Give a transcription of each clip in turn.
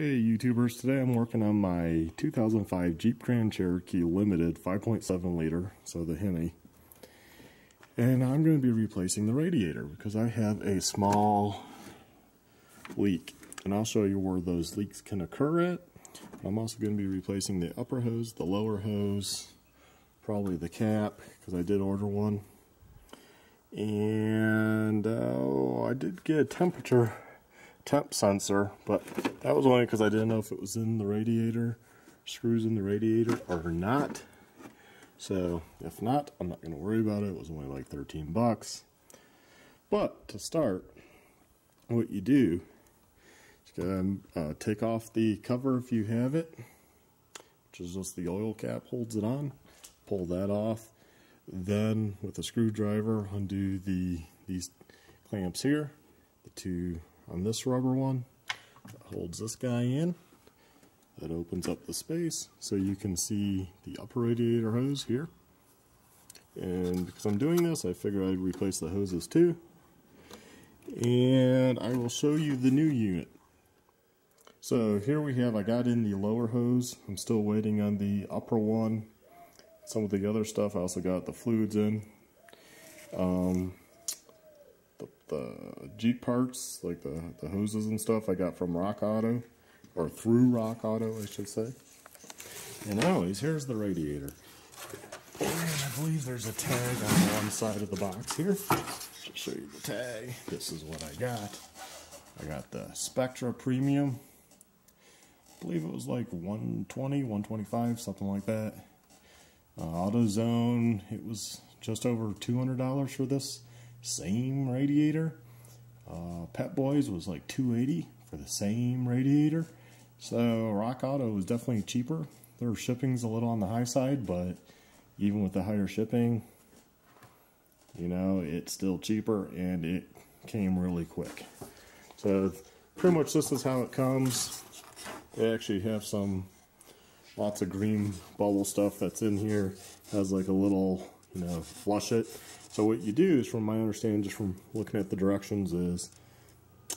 Hey YouTubers, today I'm working on my 2005 Jeep Grand Cherokee Limited 5.7 liter, so the Hemi. And I'm going to be replacing the radiator because I have a small leak. And I'll show you where those leaks can occur at. I'm also going to be replacing the upper hose, the lower hose, probably the cap because I did order one. And uh, I did get a temperature temp sensor, but that was only because I didn't know if it was in the radiator, screws in the radiator or not. So if not, I'm not going to worry about it. It was only like 13 bucks. But to start, what you do is you uh, take off the cover if you have it, which is just the oil cap holds it on. Pull that off. Then with a screwdriver, undo the these clamps here, the two on this rubber one that holds this guy in. That opens up the space so you can see the upper radiator hose here. And because I'm doing this, I figure I'd replace the hoses too. And I will show you the new unit. So here we have, I got in the lower hose. I'm still waiting on the upper one. Some of the other stuff, I also got the fluids in. Um, the Jeep parts, like the, the hoses and stuff I got from Rock Auto, or through Rock Auto, I should say. And anyways, here's the radiator. And I believe there's a tag on one side of the box here. I'll show you the tag. This is what I got. I got the Spectra Premium. I believe it was like 120, 125, something like that. Uh, AutoZone, it was just over $200 for this same radiator. Uh, Pep Boys was like 280 for the same radiator. So Rock Auto was definitely cheaper. Their shipping's a little on the high side, but even with the higher shipping, you know, it's still cheaper and it came really quick. So pretty much this is how it comes. They actually have some lots of green bubble stuff that's in here. Has like a little, you know, flush it. So what you do is, from my understanding, just from looking at the directions, is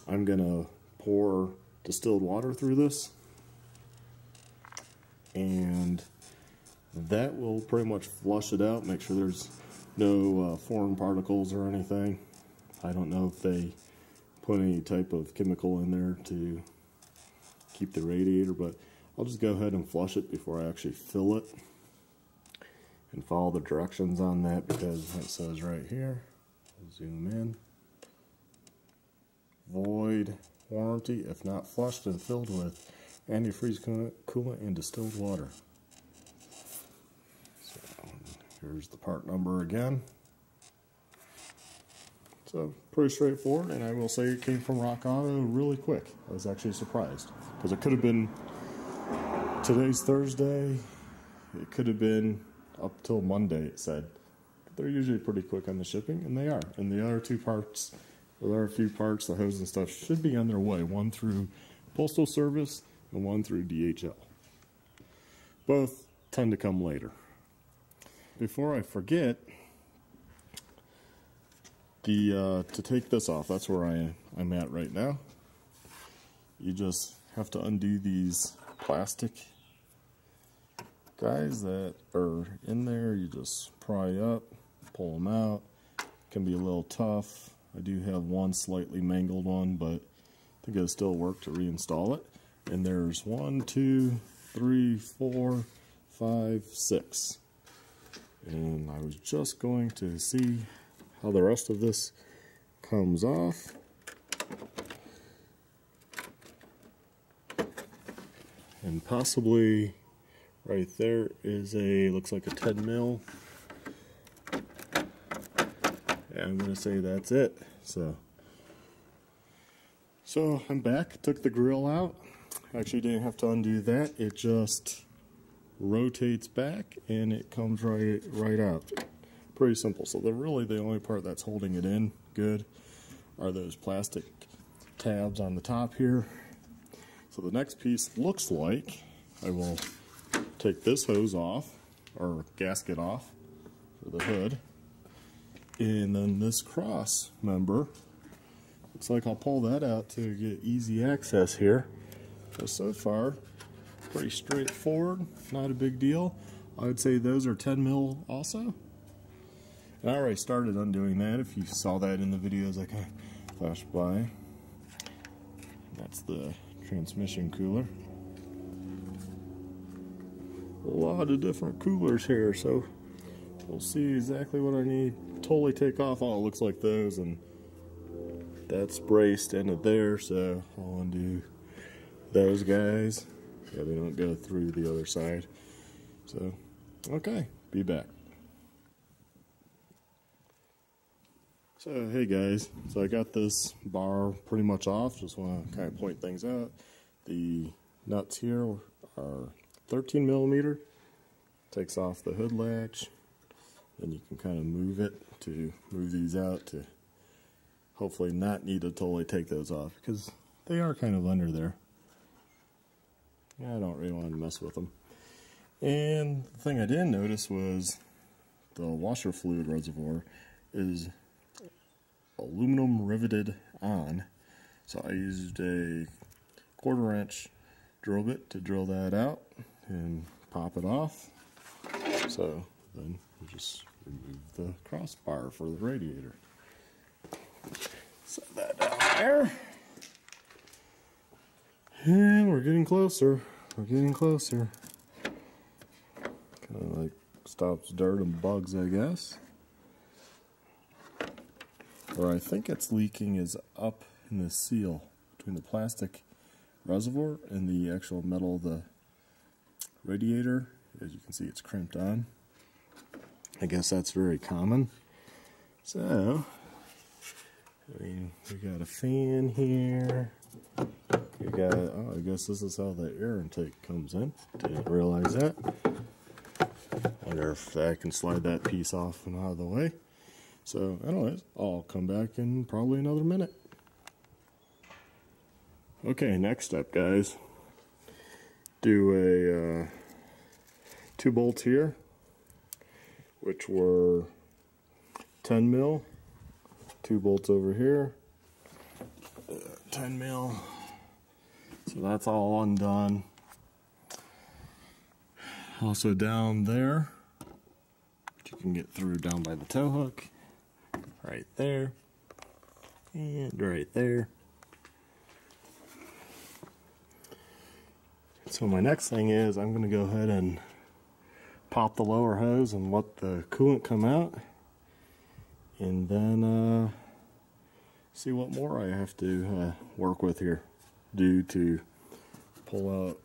I'm going to pour distilled water through this. And that will pretty much flush it out, make sure there's no uh, foreign particles or anything. I don't know if they put any type of chemical in there to keep the radiator, but I'll just go ahead and flush it before I actually fill it and follow the directions on that because it says right here, zoom in, void warranty if not flushed and filled with antifreeze coolant and distilled water. So here's the part number again. So uh, pretty straightforward and I will say it came from Rock Auto really quick. I was actually surprised because it could have been today's Thursday. It could have been up till Monday, it said. They're usually pretty quick on the shipping, and they are. And the other two parts, there are a few parts, the hose and stuff, should be on their way. One through Postal Service and one through DHL. Both tend to come later. Before I forget, the uh, to take this off, that's where I, I'm at right now. You just have to undo these plastic guys that are in there, you just pry up, pull them out. Can be a little tough. I do have one slightly mangled one, but I think it'll still work to reinstall it. And there's one, two, three, four, five, six. And I was just going to see how the rest of this comes off. And possibly Right there is a, looks like a 10 mil. And I'm going to say that's it. So, so I'm back, took the grill out. Actually didn't have to undo that. It just rotates back and it comes right, right out. Pretty simple. So the really the only part that's holding it in good are those plastic tabs on the top here. So the next piece looks like I will take this hose off, or gasket off for the hood. And then this cross member, looks like I'll pull that out to get easy access here. So, far, pretty straightforward, not a big deal. I would say those are 10 mil also. And I already started undoing that if you saw that in the videos I kind of flashed by. That's the transmission cooler. A lot of different coolers here, so we'll see exactly what I need. Totally take off all it looks like those and that's braced into there, so I'll undo those guys. Yeah, they don't go through the other side. So, okay, be back. So, hey guys, so I got this bar pretty much off. Just want to kind of point things out. The nuts here are 13 millimeter. Takes off the hood latch. Then you can kind of move it to move these out to hopefully not need to totally take those off because they are kind of under there. I don't really want to mess with them. And the thing I didn't notice was the washer fluid reservoir is aluminum riveted on. So I used a quarter inch drill bit to drill that out and pop it off. So then we just remove the crossbar for the radiator. Set that down there. And we're getting closer. We're getting closer. Kind of like stops dirt and bugs, I guess. Where I think it's leaking is up in the seal between the plastic reservoir and the actual metal of the radiator. As you can see, it's crimped on. I guess that's very common. So, I mean, we got a fan here. We got, oh, I guess this is how the air intake comes in. Didn't realize that. Wonder if I can slide that piece off and out of the way. So, anyways, I'll come back in probably another minute. Okay, next step, guys. Do a uh, two bolts here, which were 10 mil. Two bolts over here, uh, 10 mil. So that's all undone. Also down there, you can get through down by the tow hook right there, and right there. So my next thing is I'm going to go ahead and pop the lower hose and let the coolant come out. And then uh, see what more I have to uh, work with here. Do to pull out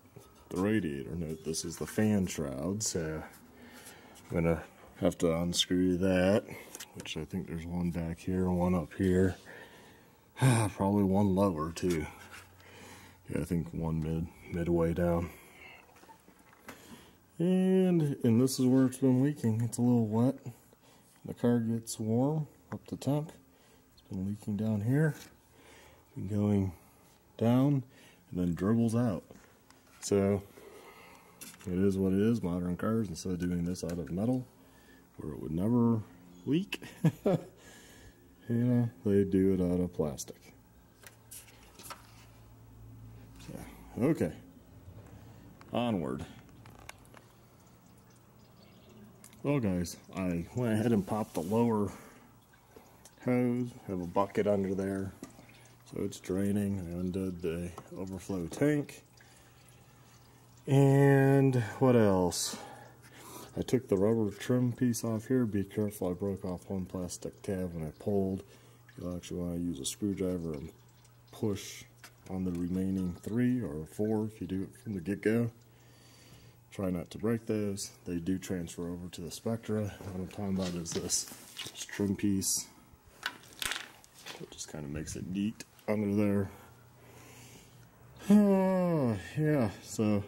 the radiator. Note this is the fan shroud so I'm going to have to unscrew that which I think there's one back here one up here. Probably one lower too. Yeah I think one mid midway down. And and this is where it's been leaking. It's a little wet. The car gets warm up to temp it's been leaking down here. Been going down and then dribbles out. So it is what it is. Modern cars instead of doing this out of metal where it would never leak. yeah, they do it out of plastic. So, okay, onward. Well guys, I went ahead and popped the lower hose, have a bucket under there, so it's draining. I undid the overflow tank. And what else? I took the rubber trim piece off here. Be careful, I broke off one plastic tab when I pulled. You'll actually want to use a screwdriver and push on the remaining three or four if you do it from the get-go. Try not to break those. They do transfer over to the Spectra. What I'm talking about is this, trim piece. It just kind of makes it neat under there. Oh, yeah, so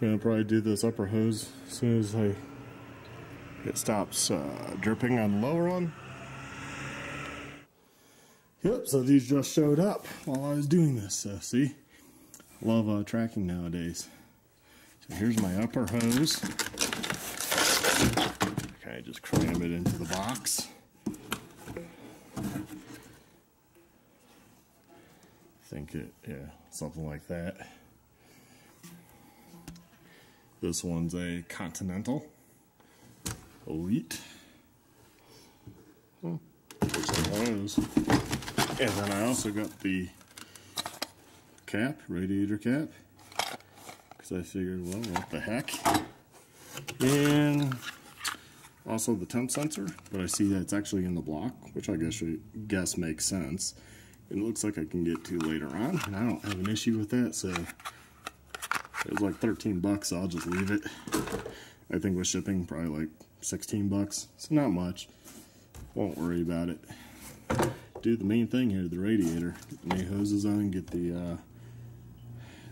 I'm gonna probably do this upper hose as soon as I it stops uh, dripping on the lower one. Yep, so these just showed up while I was doing this. See, love uh, tracking nowadays. So here's my upper hose. Okay, just cram it into the box. think it, yeah, something like that. This one's a Continental Elite. Hmm. One of. And then I also got the cap, radiator cap. Because I figured, well, what the heck. And also the temp sensor, but I see that it's actually in the block, which I guess guess makes sense. It looks like I can get to later on, and I don't have an issue with that, so it was like 13 bucks, so I'll just leave it. I think with shipping, probably like 16 bucks. It's not much. Won't worry about it. Do the main thing here, the radiator. Get the new hoses on, get the uh,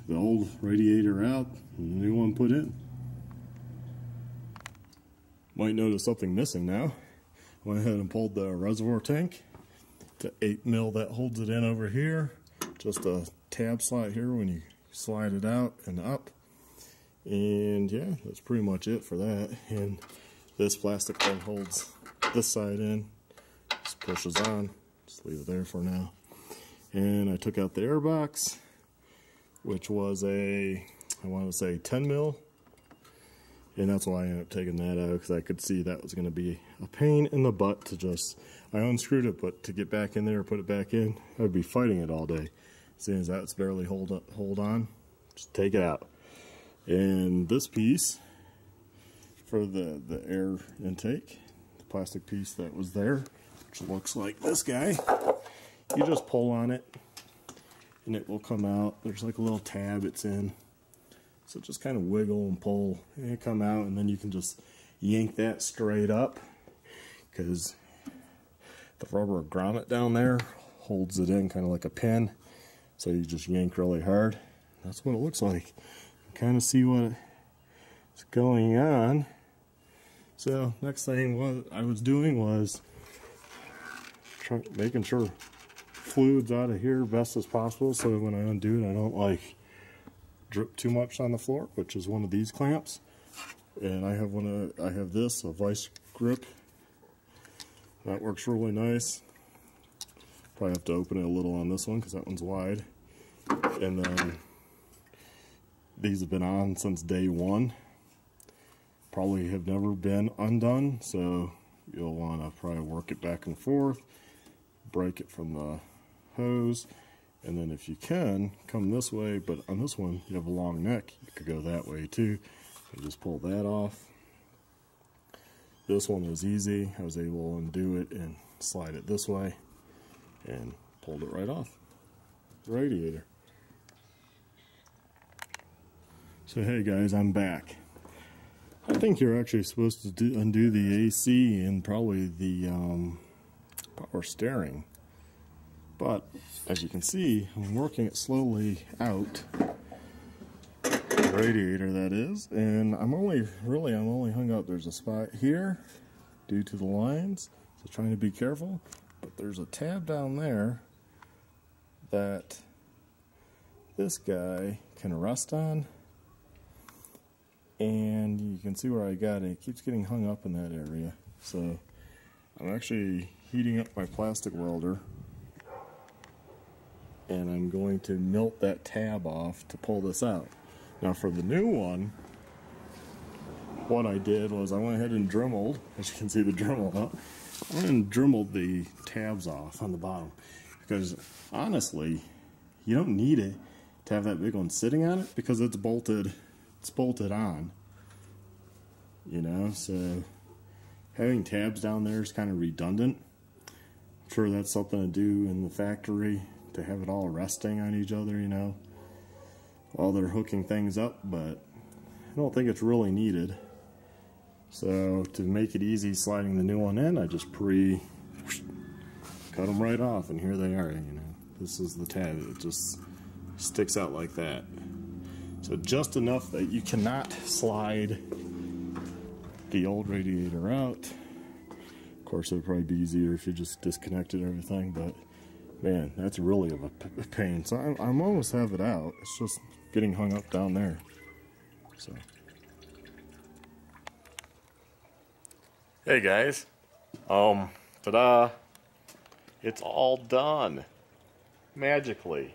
the old radiator out, and the new one put in. Might notice something missing now. Went ahead and pulled the reservoir tank. The 8 mil that holds it in over here. Just a tab slot here when you slide it out and up. And yeah, that's pretty much it for that. And this plastic thing holds this side in. Just pushes on. Leave it there for now. And I took out the air box, which was a, I want to say 10 mil. And that's why I ended up taking that out because I could see that was going to be a pain in the butt to just I unscrewed it but to get back in there put it back in I'd be fighting it all day. Seeing as that's barely hold up, hold on just take it out. And this piece for the the air intake the plastic piece that was there which looks like this guy you just pull on it and it will come out there's like a little tab it's in so just kind of wiggle and pull and come out and then you can just yank that straight up because the rubber grommet down there holds it in kind of like a pin. So you just yank really hard. That's what it looks like. Kind of see what is going on. So next thing what I was doing was making sure fluids out of here best as possible so when I undo it I don't like drip too much on the floor, which is one of these clamps. And I have one of, I have this, a vice grip. That works really nice. Probably have to open it a little on this one because that one's wide. And then these have been on since day one. Probably have never been undone, so you'll want to probably work it back and forth, break it from the hose, and then if you can, come this way, but on this one, you have a long neck. You could go that way too. You just pull that off. This one was easy. I was able to undo it and slide it this way and pulled it right off. Radiator. So hey guys, I'm back. I think you're actually supposed to do, undo the AC and probably the um, power steering. But as you can see, I'm working it slowly out. The radiator that is, and I'm only, really I'm only hung up, there's a spot here due to the lines, so trying to be careful, but there's a tab down there that this guy can rest on and you can see where I got it. It keeps getting hung up in that area. So I'm actually heating up my plastic welder and I'm going to melt that tab off to pull this out. Now for the new one, what I did was I went ahead and dremeled, as you can see the Dremel up, I went and dremeled the tabs off on the bottom because honestly, you don't need it to have that big one sitting on it because it's bolted, it's bolted on, you know, so having tabs down there is kind of redundant. Sure that's something to do in the factory to have it all resting on each other, you know, while they're hooking things up, but I don't think it's really needed. So to make it easy sliding the new one in, I just pre cut them right off, and here they are, you know. This is the tab, it just sticks out like that. So just enough that you cannot slide the old radiator out. Course, it would probably be easier if you just disconnected everything, but Man, that's really of a pain. So I, I'm almost have it out. It's just getting hung up down there. So. Hey guys. Um, ta-da. It's all done. Magically.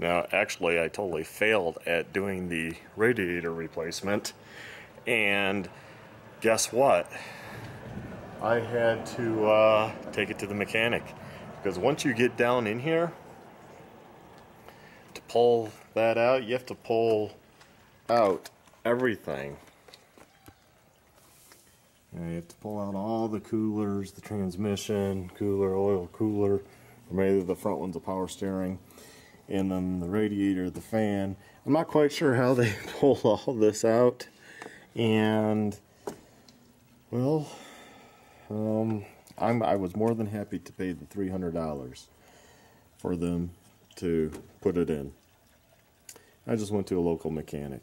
Now, actually, I totally failed at doing the radiator replacement. And guess what? I had to uh, take it to the mechanic. Because once you get down in here, to pull that out, you have to pull out everything. And you have to pull out all the coolers, the transmission, cooler, oil cooler, or maybe the front one's a power steering and then the radiator, the fan. I'm not quite sure how they pull all this out. And, well, um, I'm, I was more than happy to pay the $300 for them to put it in. I just went to a local mechanic.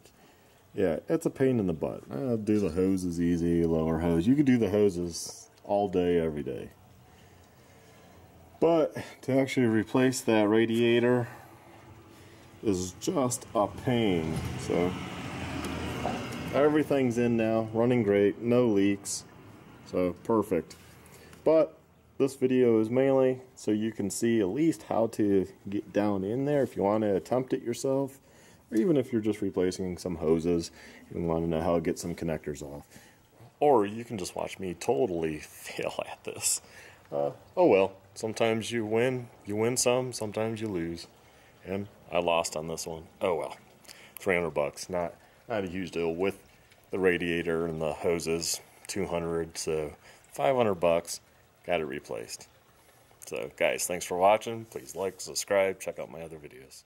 Yeah, it's a pain in the butt. I'll do the hoses easy, lower hose. You could do the hoses all day, every day. But to actually replace that radiator is just a pain. So everything's in now, running great, no leaks. So perfect. But this video is mainly so you can see at least how to get down in there if you want to attempt it yourself or even if you're just replacing some hoses and want to know how to get some connectors off. Or you can just watch me totally fail at this. Uh, oh well, sometimes you win, you win some, sometimes you lose. And I lost on this one. Oh well, 300 bucks. Not not a huge deal with the radiator and the hoses. 200, so 500 bucks. Got it replaced. So guys, thanks for watching. Please like, subscribe, check out my other videos.